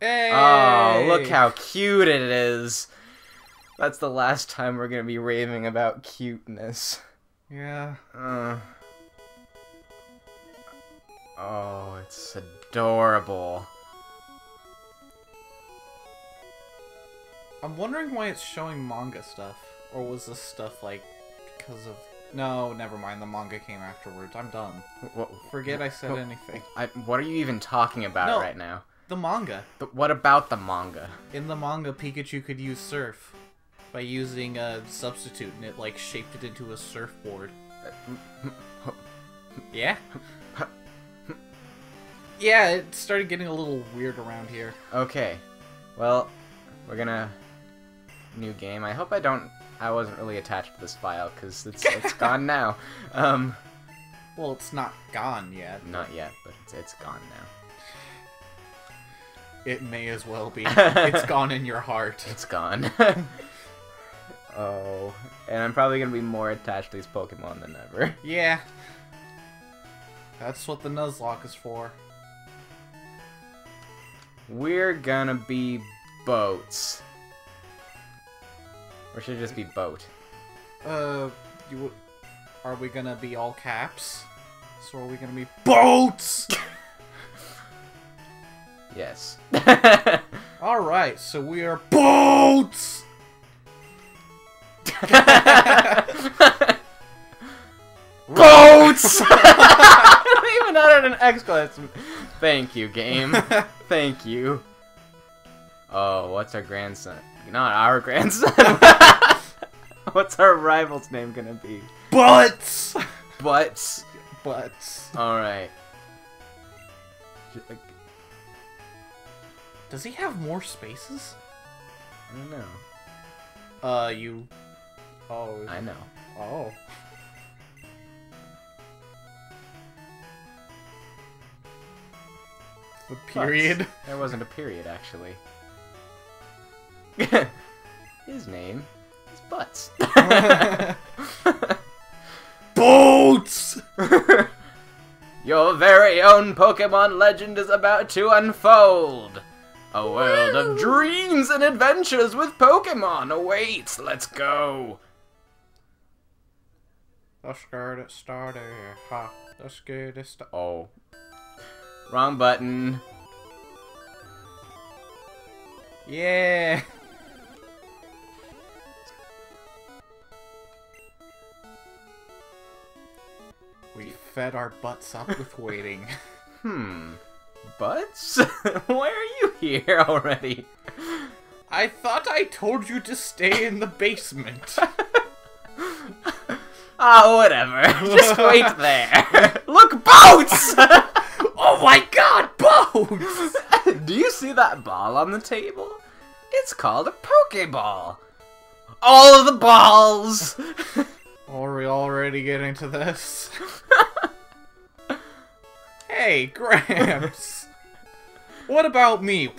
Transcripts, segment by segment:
Hey! Oh, look how cute it is. That's the last time we're gonna be raving about cuteness. Yeah. Uh. Oh, it's adorable. I'm wondering why it's showing manga stuff. Or was this stuff like because of. No, never mind. The manga came afterwards. I'm done. What, Forget I said Well, anything. I, what are you even talking about No. right now? The manga. But what about the manga? In the manga, Pikachu could use surf by using a substitute, and it like shaped it into a surfboard. Yeah. yeah, it started getting a little weird around here. Okay. Well, we're gonna new game. I hope I don't. I wasn't really attached to this file because it's it's gone now. Um, Well, it's not gone yet. not yet, but it's it's gone now. It may as well be. it's gone in your heart. It's gone. oh, and I'm probably gonna be more attached to these Pokemon than ever. Yeah. That's what the Nuzlocke is for. We're gonna be boats. Or should it just be boat? Uh, you, are we gonna be all caps? So are we gonna be boats? Yes. all right, so we are boats. Boats! I don't even utter an exclamation. Thank you, game. Thank you. Oh, what's our grandson? Not our grandson. what's our rival's name gonna be? Butts. Butts. Butts. Alright. Does he have more spaces? I don't know. Uh, you. Oh. I know. Oh. The period. Butts. There wasn't a period, actually. His name is Butts. Boots! Your very own Pokemon legend is about to unfold. A world of dreams and adventures with Pokemon awaits. Let's go. Let's get it started. Ha. Let's get it started. Oh. Wrong button. Yeah! We fed our butts up with waiting. Hmm. Butts? Why are you here already? I thought I told you to stay in the basement. Oh, whatever. Just wait there. Look, boats! oh my god, boats! Do you see that ball on the table? It's called a Pokeball. All of the balls! Are we already getting to this? Hey, Gramps! what about me?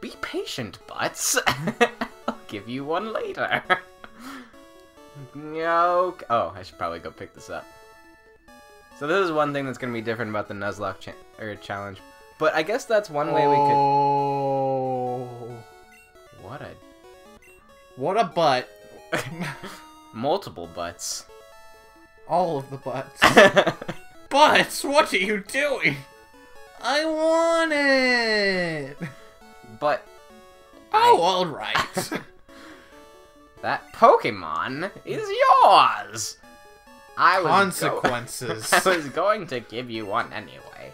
Be patient, Butts. I'll give you one later. Yo. Oh, I should probably go pick this up. So this is one thing that's gonna be different about the Nuzlocke cha- or challenge. But I guess that's one way we Oh. could. What a What a butt. multiple butts. All of the butts. Butts, what are you doing? I want it! but Oh, alright. that Pokemon is yours. I was go- Consequences. I was going to give you one anyway.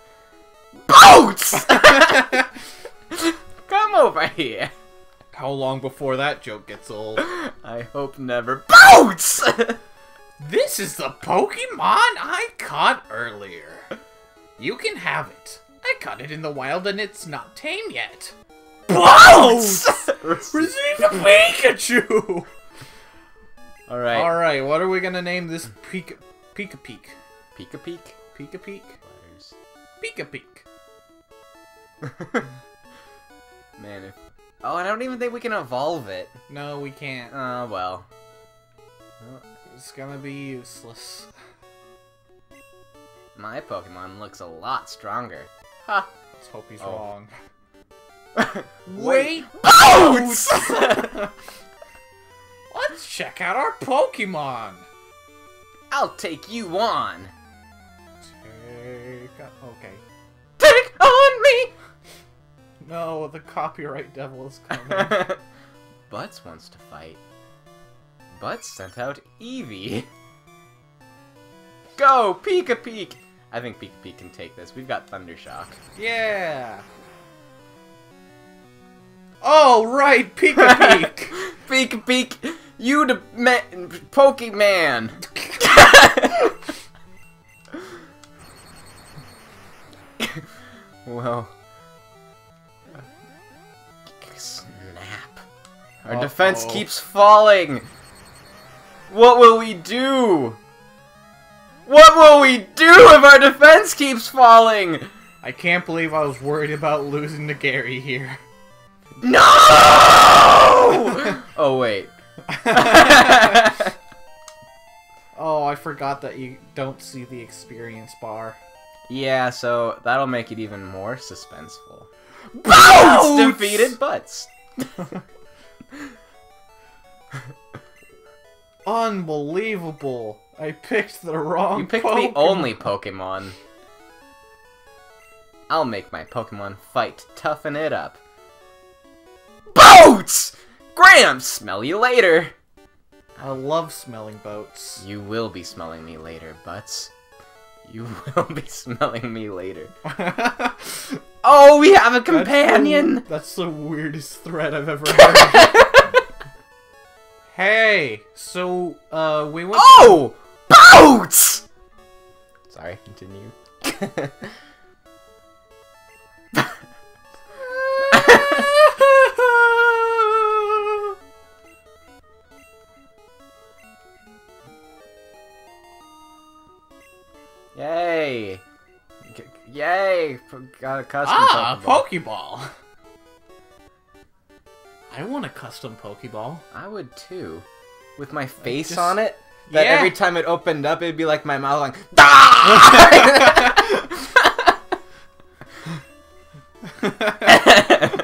Boats! Come over here. How long before that joke gets old? I hope never. Boats! This is the Pokemon I caught earlier. You can have it. I caught it in the wild and it's not tame yet. Boats! Receive the Pikachu! Alright. Alright, what are we gonna name this Pika Pika Peak? Pika Peek. Pika Peak? Pika Peak. Man, if. Oh, I don't even think we can evolve it. No, we can't. Oh, well. Uh, It's gonna be useless. My Pokemon looks a lot stronger. Ha! Let's hope he's Oh. wrong. Wait. Boats! Let's check out our Pokemon. I'll take you on. Take okay. Take on me. No, the copyright devil is coming. Butts wants to fight. Butts sent out Eevee. Go, Pika Peek! I think Pika Peek can take this. We've got Thundershock. yeah. Oh right, Pika Peek. Pika Peek, you the man, Pokemon. well, snap. Our defense Uh-oh. keeps falling. What will we do? What will we do if our defense keeps falling? I can't believe I was worried about losing to Gary here. No! oh wait. Oh, I forgot that you don't see the experience bar. yeah, so that'll make it even more suspenseful. Boats! Defeated butts. Unbelievable! I picked the wrong. You picked Pokemon. the only Pokemon. I'll make my Pokemon fight toughen it up. Boats! Gramps, smell you later. I love smelling boats. You will be smelling me later, Butts. You will be smelling me later. Oh, we have a That's the- companion! That's the weirdest threat I've ever heard. hey, so uh, we went. oh! Boats! Sorry, continue. Yay! G- Yay! Got a custom ah, Pokeball. Pokeball. I want a custom Pokeball. I would too. With my face just- on it. That Yeah. every time it opened up, it'd be like my mouth like,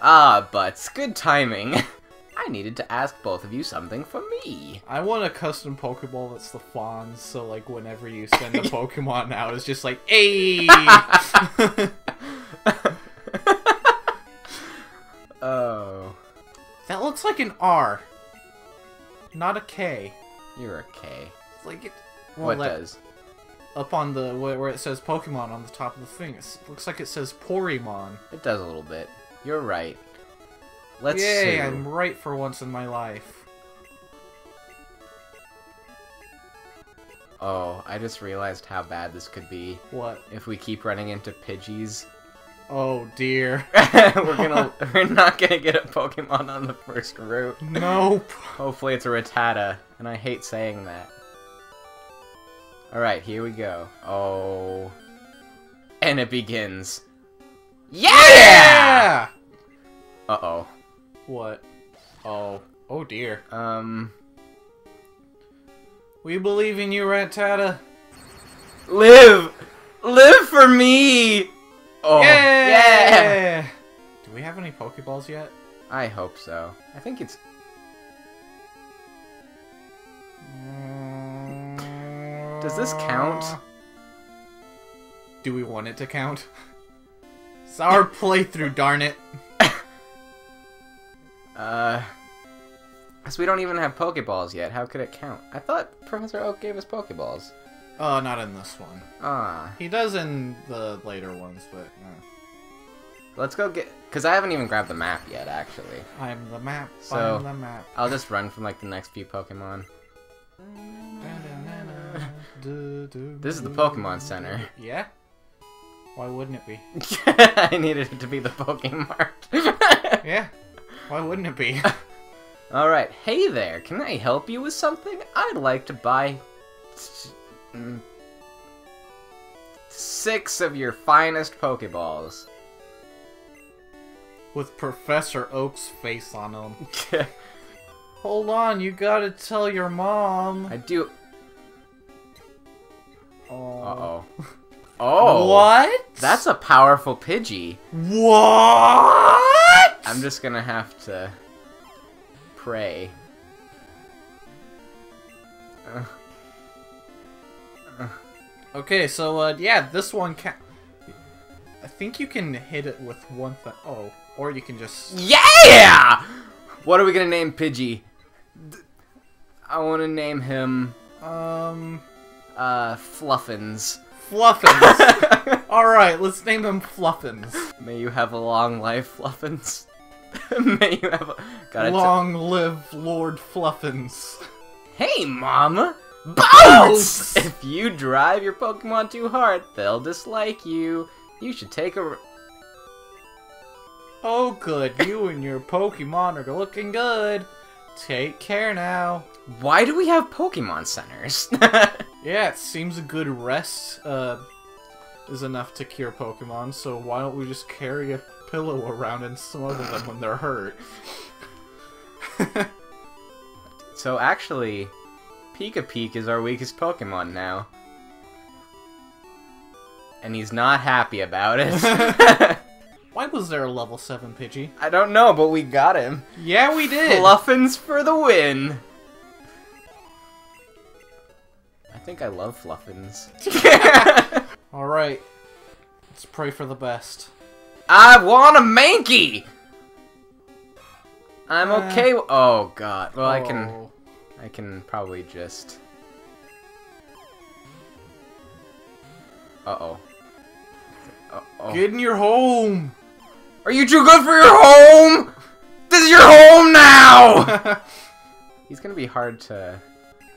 "Ah!" butts. Good timing. I needed to ask both of you something for me. I want a custom Pokeball that's the Fonz, so like whenever you send a Pokemon out, it's just like, hey. Like an R, not a K. you're a K. It's like it. well, what that- does? Up on the where it says Pokemon on the top of the thing, it looks like it says Porimon. It does a little bit. You're right. Let's Yay! see. I'm right for once in my life. Oh, I just realized how bad this could be What? if we keep running into Pidgeys. Oh dear. we're gonna we're not gonna get a Pokemon on the first route. Nope. Hopefully it's a Rattata, and I hate saying that. Alright, here we go. Oh. And it begins. Yeah! Uh-oh. What? Oh. Oh dear. Um We believe in you, Rattata. Live! Live for me! Oh yeah! yeah! Do we have any Pokeballs yet? I hope so. I think it's Does this count? Do we want it to count? It's our playthrough, darn it. uh Cause we don't even have Pokeballs yet. How could it count? I thought Professor Oak gave us Pokeballs. Oh, not in this one. Ah. He does in the later ones, but uh, Let's go get. Cause I haven't even grabbed the map yet, actually. I'm the map. So- I'm the map. I'll just run from like the next few Pokemon. This is the Pokemon Center. Yeah? Why wouldn't it be? I needed it to be the Pokemon. Yeah. Why wouldn't it be? All right, hey there. Can I help you with something? I'd like to buy six of your finest Pokeballs. With Professor Oak's face on them. Hold on, you gotta tell your mom. I do. Oh. Uh oh. Oh. What? That's a powerful Pidgey. What? I'm just gonna have to pray. Uh, Okay, so uh, yeah, this one can. I think you can hit it with one thing. Oh, or you can just. yeah! What are we gonna name Pidgey? I want to name him Um, uh Fluffins. Fluffins. All right, let's name him Fluffins. May you have a long life, Fluffins. May you have a Long live Lord Fluffins. Hey, Mama! Boats! If you drive your Pokemon too hard, they'll dislike you. You should take a... Oh, good. You and your Pokemon are looking good. Take care now. Why do we have Pokemon centers? Yeah, it seems a good rest uh, is enough to cure Pokemon, so why don't we just carry a pillow around and smother them when they're hurt? so actually, Pika Peek is our weakest Pokemon now. And he's not happy about it. Why was there a level 7 Pidgey? I don't know, but we got him. Yeah, we did! Fluffins for the win! I think I love Fluffins. Alright. Let's pray for the best. I want a Mankey! I'm Uh. okay. w- oh god. Well, I can. I can probably just. Uh oh. Uh oh. Get in your home! Are you too good for your home? This is your home now. He's gonna be hard to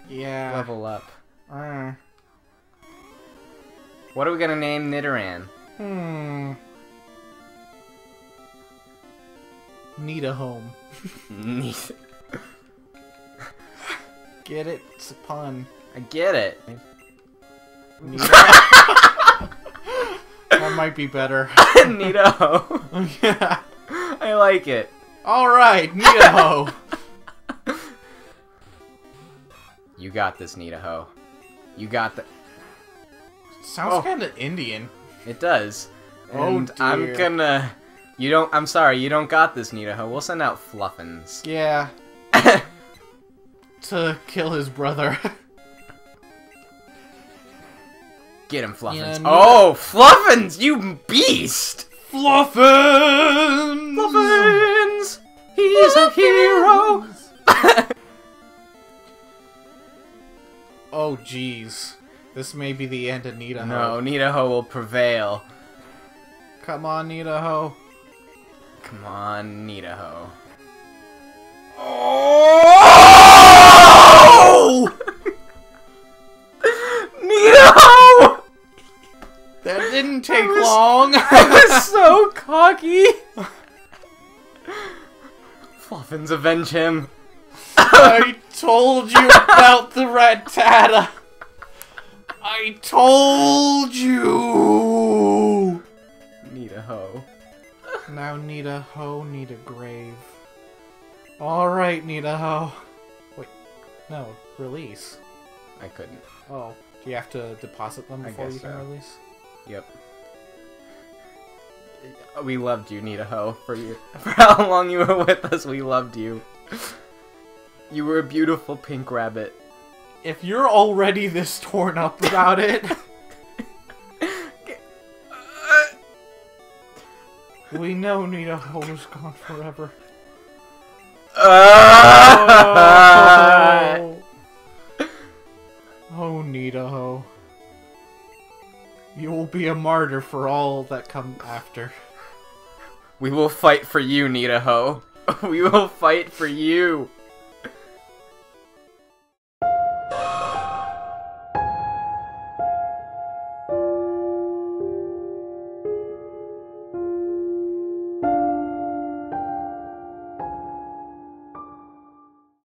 yeah. level up. Uh, What are we gonna name Nidoran? hmm. Need a home. Neat. Get it? It's a pun. I get it. That might be better. Nido. yeah. I like it. Alright, Nidaho. You got this, Nidaho. You got the. Sounds Oh. kind of Indian. It does. Oh, And I'm gonna. You don't. I'm sorry. You don't got this, Nidaho. We'll send out Fluffins. Yeah. To kill his brother. Get him, Fluffins. Yeah, Nida- oh, Fluffins! You beast! Fluffins! Fluffins! He's a hero! Oh, jeez. This may be the end of Nidaho. no, Nidaho will prevail. Come on, Nidaho. Come on, Nidaho. Oh! Nidaho! That didn't take was- long. I was so cocky! Fluffins, avenge him. I told you about the Rattata. I told you. Nidaho. Now Nidaho need a grave. Alright, Nidaho. Wait, no, release. I couldn't. Oh, do you have to deposit them before you can so. release? Yep. We loved you, Nidaho, for you for how long you were with us. We loved you. You were a beautiful pink rabbit. If you're already this torn up about it, we know Nidaho's gone forever. Uh, oh Nidaho. You will be a martyr for all that come after. we will fight for you, Nidaho. We will fight for you.